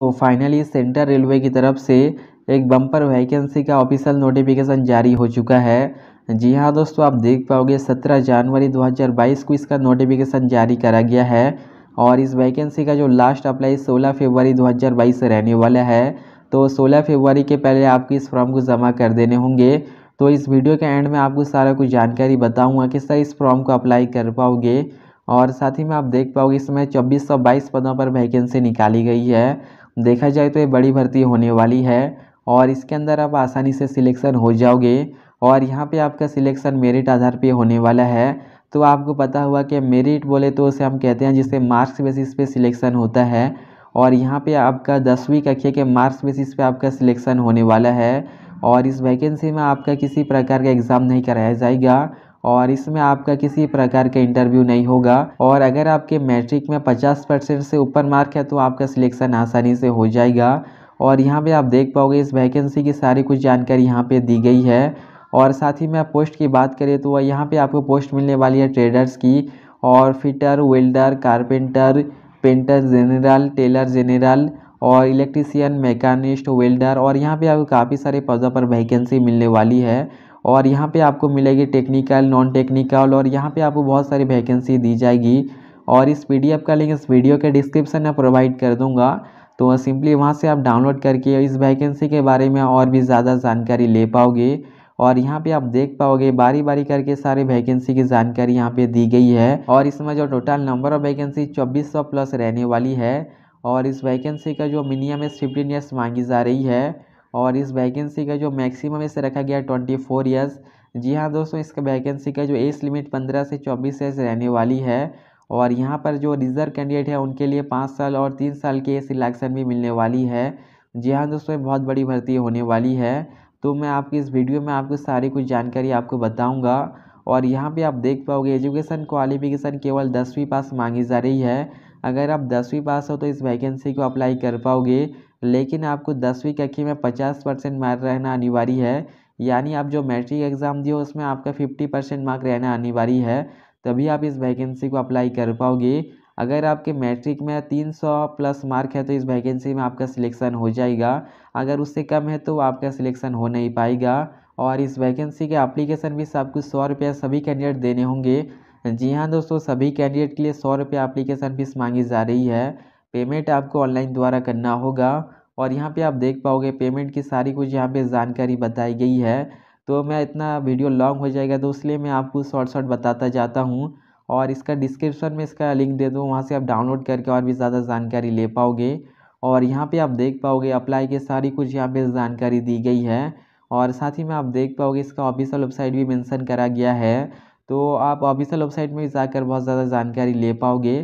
तो finally central railway की तरफ़ से एक बम्पर वैकेंसी का ऑफिशियल नोटिफिकेशन जारी हो चुका है। जी हाँ दोस्तों, आप देख पाओगे 17 जनवरी 2022 को इसका नोटिफिकेशन जारी करा गया है और इस वैकेंसी का जो लास्ट अप्लाई 16 फरवरी 2022 से रहने वाला है। तो 16 फरवरी के पहले आपको इस फॉर्म को जमा कर देने होंगे। तो इस वीडियो के एंड में आपको सारा कुछ जानकारी बताऊँगा किस तरह इस फॉर्म को अप्लाई कर पाओगे। और साथ ही में आप देख पाओगे इसमें चौबीस सौ बाईस पदों पर वैकेंसी निकाली गई है। देखा जाए तो ये बड़ी भर्ती होने वाली है और इसके अंदर आप आसानी से सिलेक्शन हो जाओगे और यहाँ पे आपका सिलेक्शन मेरिट आधार पे होने वाला है। तो आपको पता हुआ कि मेरिट बोले तो उसे हम कहते हैं जिससे मार्क्स बेसिस पे सिलेक्शन होता है और यहाँ पे आपका दसवीं कक्षा के मार्क्स बेसिस पे आपका सिलेक्शन होने वाला है और इस वैकेंसी में आपका किसी प्रकार का एग्ज़ाम नहीं कराया जाएगा। और इसमें आपका किसी प्रकार का इंटरव्यू नहीं होगा। और अगर आपके मैट्रिक में 50 परसेंट से ऊपर मार्क है तो आपका सिलेक्शन आसानी से हो जाएगा। और यहाँ पे आप देख पाओगे, इस वैकेंसी की सारी कुछ जानकारी यहाँ पे दी गई है। और साथ ही में पोस्ट की बात करें तो यहाँ पे आपको पोस्ट मिलने वाली है ट्रेडर्स की। और fitter welder carpenter painter general tailor general और इलेक्ट्रीशियन मैकेनिस्ट वेल्डर और यहाँ पे आपको काफ़ी सारे पदों पर वैकेंसी मिलने वाली है। और यहाँ पे आपको मिलेगी टेक्निकल नॉन टेक्निकल और यहाँ पे आपको बहुत सारी वैकेंसी दी जाएगी। और इस पीडीएफ का लिंक इस वीडियो के डिस्क्रिप्शन में प्रोवाइड कर दूँगा। तो सिंपली वहाँ से आप डाउनलोड करके इस वैकेंसी के बारे में और भी ज़्यादा जानकारी ले पाओगे। और यहाँ पे आप देख पाओगे बारी बारी करके सारे वैकेंसी की जानकारी यहाँ पे दी गई है। और इसमें जो total number of vacancy 2400 plus रहने वाली है। और इस वैकेंसी का जो मिनिमम है फिफ्टीन ईयर्स मांगी जा रही है। और इस वैकेंसी का जो मैक्सिमम इसे रखा गया ट्वेंटी फोर ईयर्स जी हाँ दोस्तों, इसका वैकेंसी का जो एज लिमिट पंद्रह से चौबीस ईयर्स रहने वाली है। और यहाँ पर जो रिज़र्व कैंडिडेट है, उनके लिए पाँच साल और तीन साल की एज सिलेक्शन भी मिलने वाली है। जी हाँ दोस्तों बहुत बड़ी भर्ती होने वाली है। तो मैं आपकी इस वीडियो में आपको सारी कुछ जानकारी आपको बताऊँगा। और यहाँ पे आप देख पाओगे एजुकेशन क्वालिफिकेशन केवल दसवीं पास मांगी जा रही है। अगर आप दसवीं पास हो तो इस वैकेंसी को अप्लाई कर पाओगे। लेकिन आपको दसवीं कक्षा में पचास परसेंट मार्क रहना अनिवार्य है। यानी आप जो मैट्रिक एग्ज़ाम दिए, उसमें आपका फिफ्टी परसेंट मार्क रहना अनिवार्य है। तभी आप इस वैकेंसी को अप्लाई कर पाओगे। अगर आपके मैट्रिक में तीन सौ प्लस मार्क है तो इस वैकेंसी में आपका सिलेक्शन हो जाएगा। अगर उससे कम है तो आपका सिलेक्शन हो नहीं पाएगा। और इस वैकेंसी के एप्लीकेशन फ़ीस आपको सौ रुपये सभी कैंडिडेट देने होंगे। जी हाँ दोस्तों, सभी कैंडिडेट के लिए सौ रुपये एप्लीकेशन फ़ीस मांगी जा रही है। पेमेंट आपको ऑनलाइन द्वारा करना होगा और यहाँ पे आप देख पाओगे पेमेंट की सारी कुछ यहाँ पे जानकारी बताई गई है। तो मैं इतना वीडियो लॉन्ग हो जाएगा तो इसलिए मैं आपको शॉर्ट शॉर्ट बताता जाता हूँ और इसका डिस्क्रिप्शन में इसका लिंक दे दूँ, वहाँ से आप डाउनलोड करके और भी ज़्यादा जानकारी ले पाओगे। और यहाँ पे आप देख पाओगे अप्लाई की सारी कुछ यहाँ पे जानकारी दी गई है और साथ ही में आप देख पाओगे इसका ऑफिशियल वेबसाइट भी मेंशन करा गया है। तो आप ऑफिशियल वेबसाइट में जाकर बहुत ज़्यादा जानकारी ले पाओगे।